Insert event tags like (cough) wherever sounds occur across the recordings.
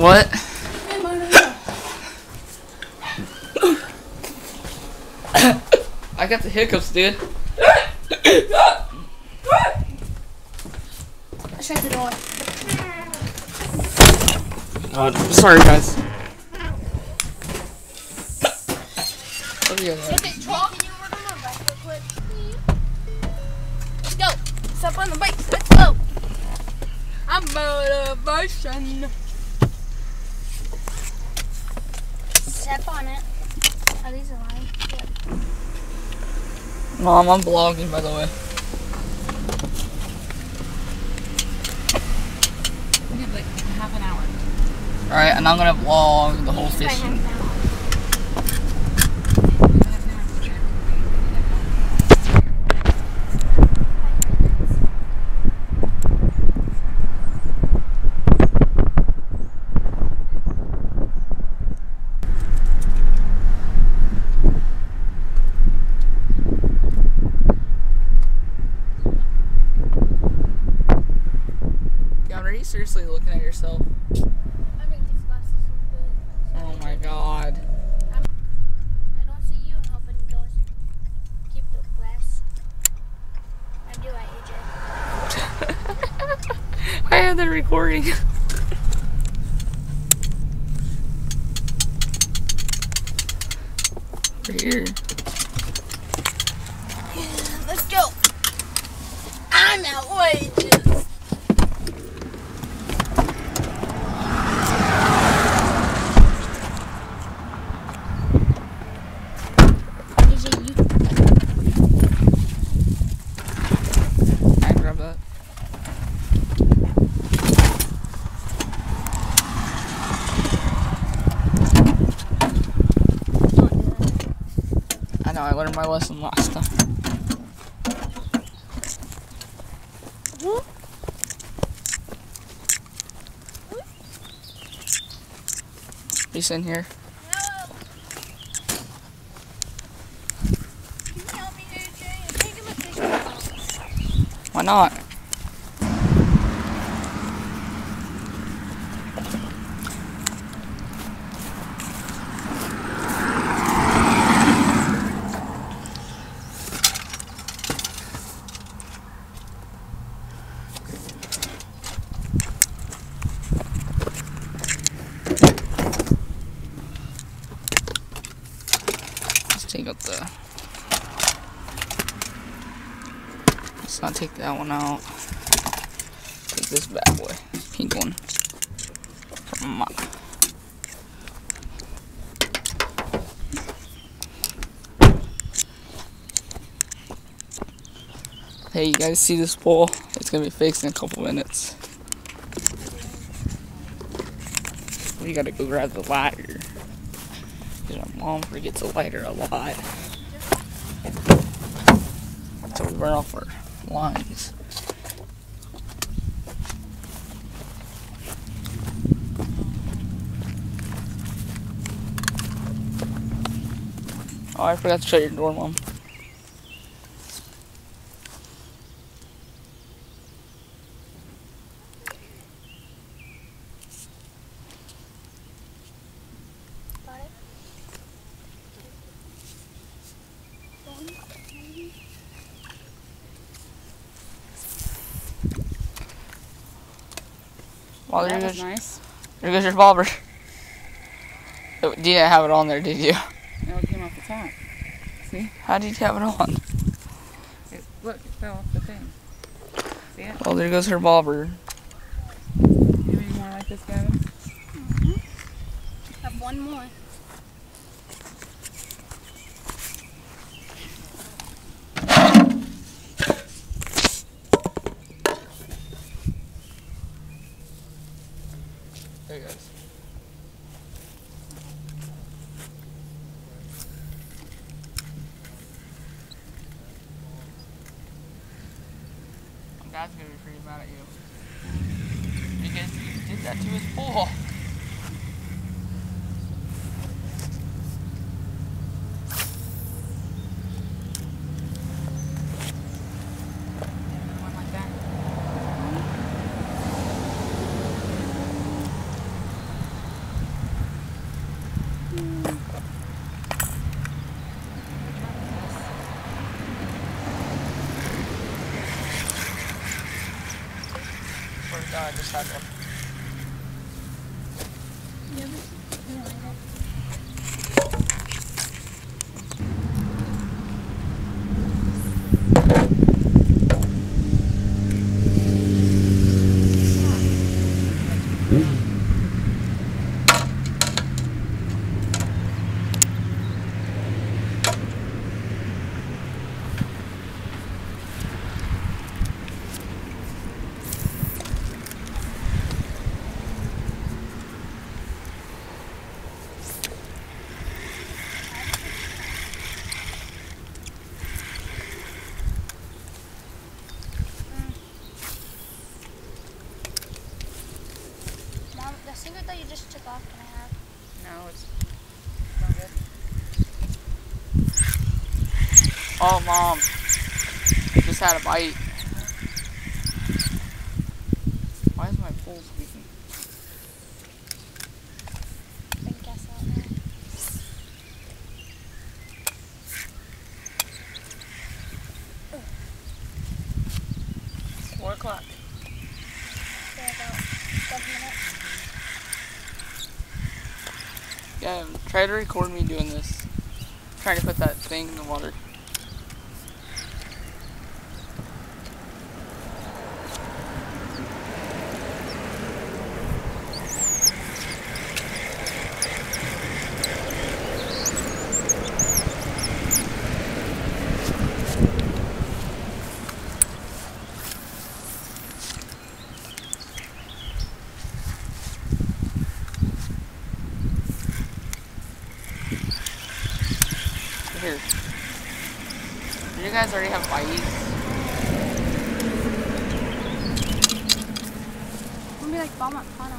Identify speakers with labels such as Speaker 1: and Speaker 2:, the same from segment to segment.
Speaker 1: What? I got the hiccups, dude.
Speaker 2: Shut the door.
Speaker 1: God, sorry, guys. What are you guys
Speaker 2: Get it, truck. Can you work on my bike real quick? Let's go. Step on the bike. Let's go. I'm motivation. Step on it. Are these alive? Yeah.
Speaker 1: Mom, I'm vlogging, by the way.
Speaker 3: We have like half an hour.
Speaker 1: Alright, and I'm gonna vlog the whole
Speaker 2: It's
Speaker 1: fishing. Seriously looking at yourself?
Speaker 2: I think these glasses look good.
Speaker 1: Oh my god.
Speaker 2: I don't see you helping those keep the glass. I do, I AJ. (laughs)
Speaker 1: I have the recording. Right here.
Speaker 2: Let's go. I'm outrageous. AJ, you
Speaker 1: I can grab that. I know, I learned my lesson last time. He's in here.
Speaker 2: No. Can you help me, AJ? I'm taking my fishing pole.
Speaker 1: Why not? Let's take out the. Let's not take that one out. Take this bad boy, pink one. From. Hey, you guys see this pole? It's gonna be fixed in a couple minutes. We gotta go grab the lighter. Cause my mom forgets a lighter a lot. So we burn off our lines. Oh, I forgot to shut your door, Mom. Well, there
Speaker 3: that was
Speaker 1: goes,
Speaker 3: nice.
Speaker 1: there goes your bobber. Oh, You didn't have it on there, did you?
Speaker 3: No, it came off the top. See?
Speaker 1: How did you have it on?
Speaker 3: It, look, it fell off the thing. See it?
Speaker 1: Well, there goes her bobber.
Speaker 3: You have any more like this, Gavin?
Speaker 2: Have one more.
Speaker 1: There it goes. Dad's gonna be pretty mad at you. Because you did that to his pool.
Speaker 3: One like that.
Speaker 1: Swear just
Speaker 2: took off, can I have?
Speaker 3: No, it's not good.
Speaker 1: Oh, mom. Just had a bite. Why is my pool squeaking?
Speaker 2: I can guess that now.
Speaker 3: Four o'clock.
Speaker 2: For about seven minutes. Mm-hmm.
Speaker 1: Yeah, try to record me doing this. trying to put that thing in the water. Here. Do you guys already have bites?
Speaker 2: It's gonna be like Belmont Fun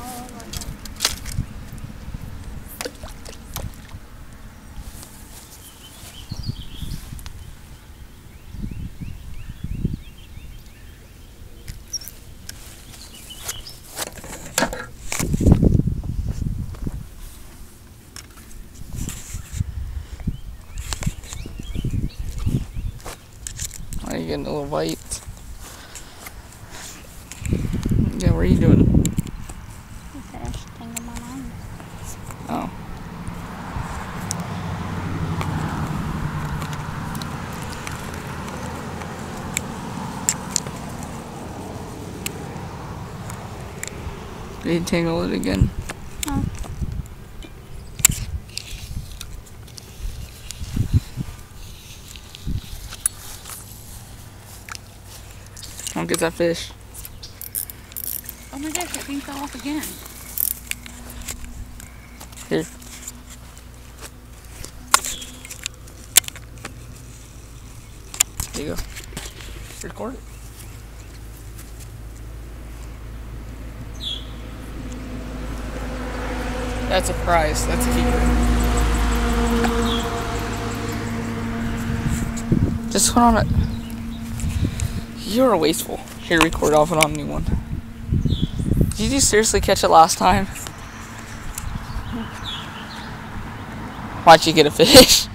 Speaker 1: getting a little bite? Yeah, what are you doing?
Speaker 2: I finished tingling my.
Speaker 1: Oh. Did you tangle it again?
Speaker 2: No.
Speaker 1: Don't get that fish.
Speaker 3: Oh my gosh, that thing fell off again.
Speaker 1: Here. There you go. Record. That's a prize. That's a keeper. Just put on it. You're wasteful. Here, record off and on a new one. Did you seriously catch it last time? Why'd you get a fish?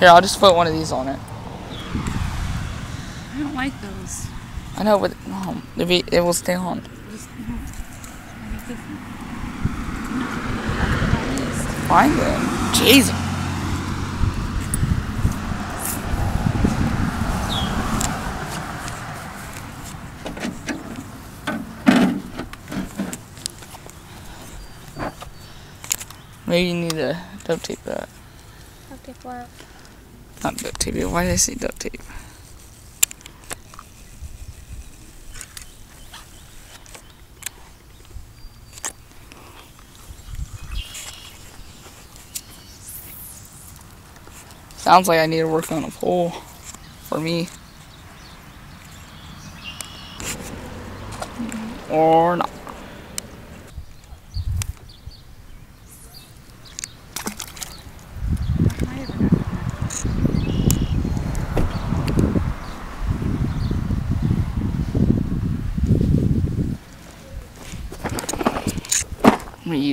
Speaker 1: Here, I'll just put one of these on it.
Speaker 3: I don't like those.
Speaker 1: I know, but no, if it, it will stay on.
Speaker 3: Just, no. I think that-
Speaker 1: Fine then. Jesus. Maybe you need to duct tape that.
Speaker 2: Okay, what?
Speaker 1: Not duct tape. Why did I say duct tape? Sounds like I need to work on a pole for me. Or not.
Speaker 3: I ever got that.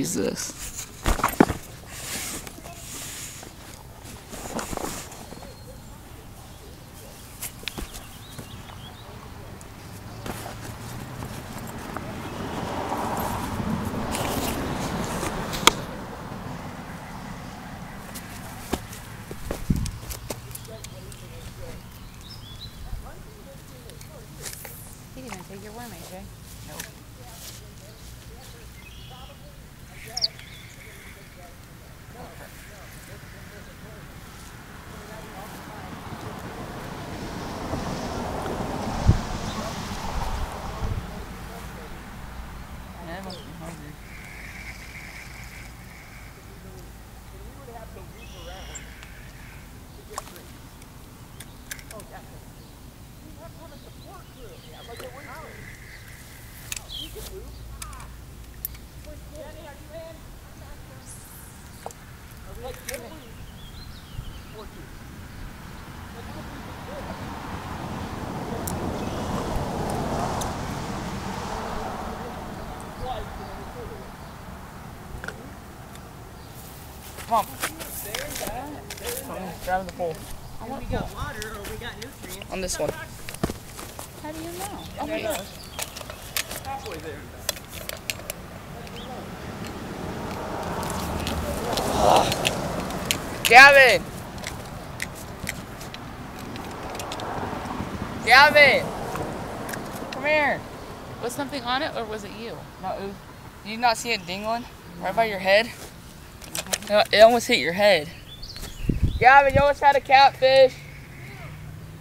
Speaker 1: Let me use this.
Speaker 3: Take your worm, AJ.
Speaker 1: Nope. Yeah, it must be Come on. Grab the pole.
Speaker 3: I want
Speaker 4: we got water or we got nutrients.
Speaker 1: On this one.
Speaker 3: How do you know?
Speaker 1: Oh my gosh.
Speaker 4: Halfway there.
Speaker 1: Gavin! Gavin! Come here.
Speaker 3: Was something on it or was it you?
Speaker 1: No, it was, did you not see it dingling? Right by your head? It almost hit your head. Gavin, you almost had a catfish.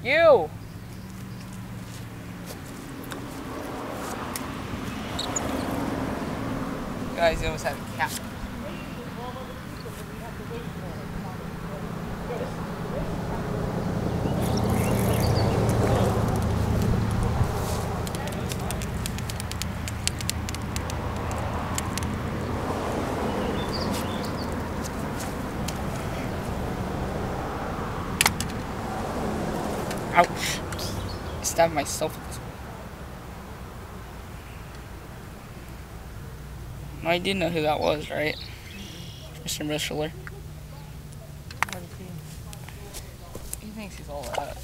Speaker 1: You! Guys, you almost had a cat. Ouch. I stabbed myself. I didn't know who that was, right? Mr. Mishler.
Speaker 3: What is he?
Speaker 1: He thinks he's all that.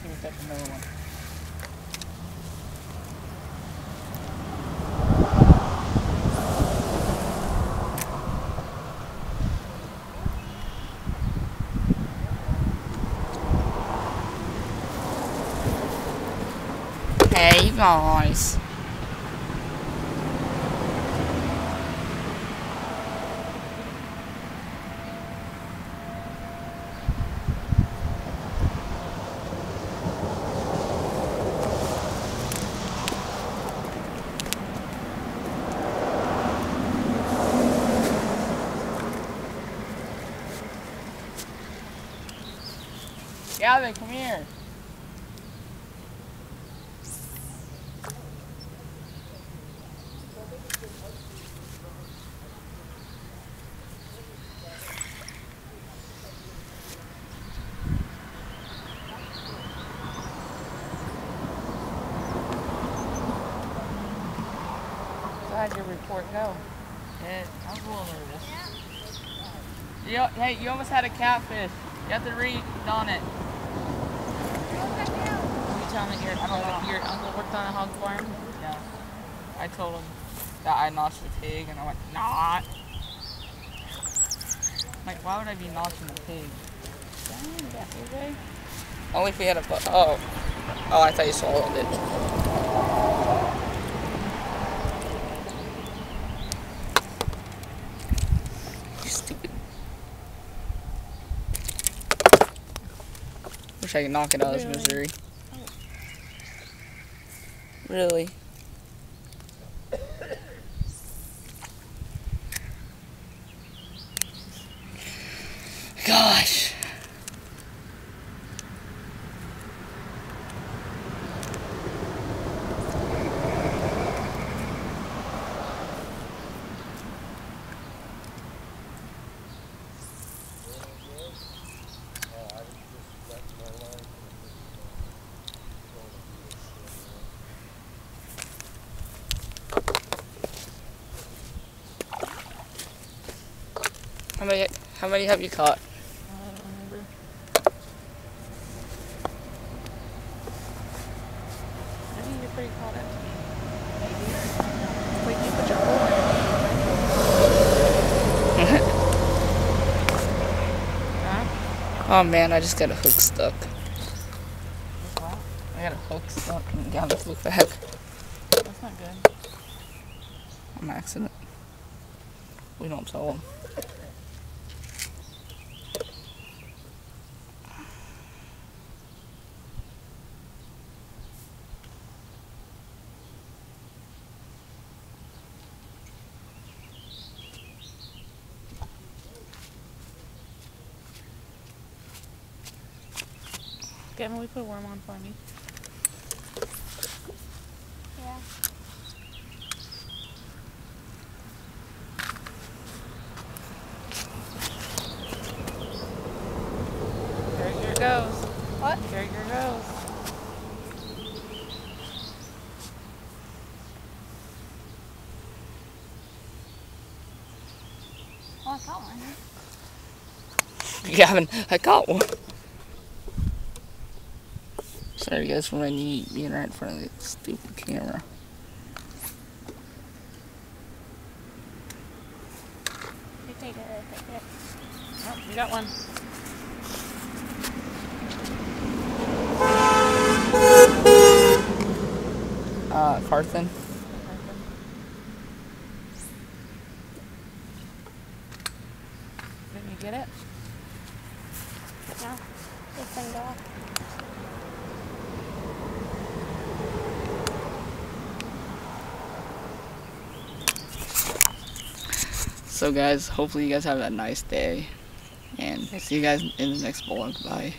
Speaker 1: See if that's another one. Hey guys. Gavin, come here.
Speaker 3: So how'd your report go?
Speaker 1: Yeah, I was a little nervous. You, hey, you almost had a catfish. You have to read on it.
Speaker 3: You telling me your,
Speaker 1: I
Speaker 3: your uncle worked on a hog farm?
Speaker 1: Yeah. I told him that I notched the pig, and I went, not. Like, why would I be notching the pig?
Speaker 3: Dang, that AJ.
Speaker 1: Only if we had a. Oh. Oh, I thought you swallowed it. You stupid. I knock it out of this
Speaker 3: Really?
Speaker 1: misery. Really? Gosh. How many? How many have you caught?
Speaker 3: I don't remember. I you're pretty caught up. Maybe. Wait, you put your pole in. Huh?
Speaker 1: Oh man, I just got a hook stuck. I got a hook stuck in Gavin's book bag.
Speaker 3: That's not good.
Speaker 1: On accident. We don't tell them.
Speaker 3: Gavin, will you put a worm on for me?
Speaker 2: Yeah.
Speaker 3: There, here it goes.
Speaker 2: What?
Speaker 3: There, here it goes.
Speaker 2: Oh, I caught one.
Speaker 1: Gavin, I got one. Sorry guys for my knee being right in front of the stupid camera.
Speaker 2: You take it, take it.
Speaker 3: Oh, you got one.
Speaker 1: Uh, Carthen.
Speaker 3: Didn't you get it?
Speaker 2: No. This thing go off.
Speaker 1: So guys, hopefully you guys have a nice day. And see you guys in the next vlog. Bye.